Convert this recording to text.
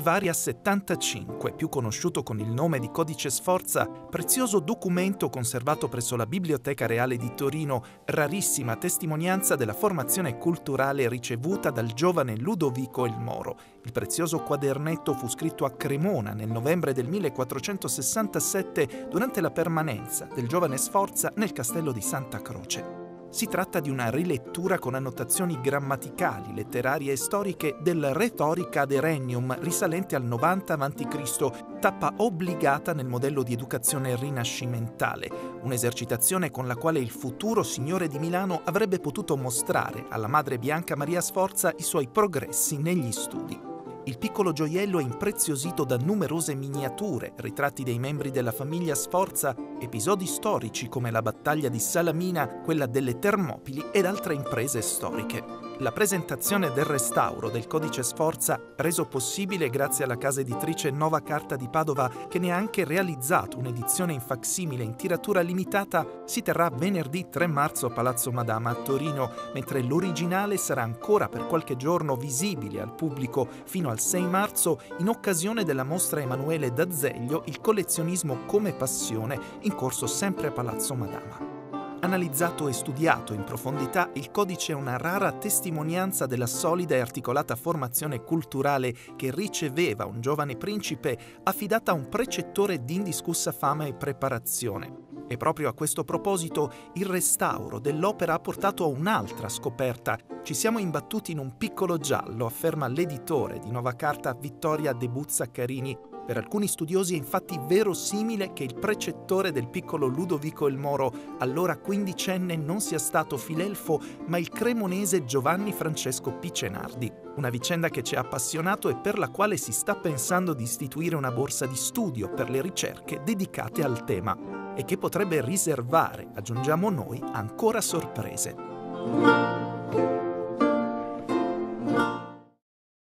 Varia 75, più conosciuto con il nome di Codice Sforza, prezioso documento conservato presso la Biblioteca Reale di Torino, rarissima testimonianza della formazione culturale ricevuta dal giovane Ludovico il Moro. Il prezioso quadernetto fu scritto a Cremona nel novembre del 1467 durante la permanenza del giovane Sforza nel castello di Santa Croce. Si tratta di una rilettura con annotazioni grammaticali, letterarie e storiche del Rhetorica ad Erenium risalente al 90 a.C., tappa obbligata nel modello di educazione rinascimentale, un'esercitazione con la quale il futuro signore di Milano avrebbe potuto mostrare alla madre Bianca Maria Sforza i suoi progressi negli studi. Il piccolo gioiello è impreziosito da numerose miniature, ritratti dei membri della famiglia Sforza, episodi storici come la battaglia di Salamina, quella delle Termopili ed altre imprese storiche. La presentazione del restauro del codice Sforza, reso possibile grazie alla casa editrice Nova Carta di Padova, che ne ha anche realizzato un'edizione in facsimile in tiratura limitata, si terrà venerdì 3 marzo a Palazzo Madama a Torino, mentre l'originale sarà ancora per qualche giorno visibile al pubblico fino al 6 marzo in occasione della mostra Emanuele D'Azeglio Il collezionismo come passione, in corso sempre a Palazzo Madama. Analizzato e studiato in profondità, il codice è una rara testimonianza della solida e articolata formazione culturale che riceveva un giovane principe affidata a un precettore di indiscussa fama e preparazione. E proprio a questo proposito il restauro dell'opera ha portato a un'altra scoperta. Ci siamo imbattuti in un piccolo giallo, afferma l'editore di Nova Carta Vittoria De Buzzaccarini, per alcuni studiosi è infatti verosimile che il precettore del piccolo Ludovico il Moro, allora quindicenne, non sia stato Filelfo, ma il cremonese Giovanni Francesco Picenardi. Una vicenda che ci ha appassionato e per la quale si sta pensando di istituire una borsa di studio per le ricerche dedicate al tema e che potrebbe riservare, aggiungiamo noi, ancora sorprese.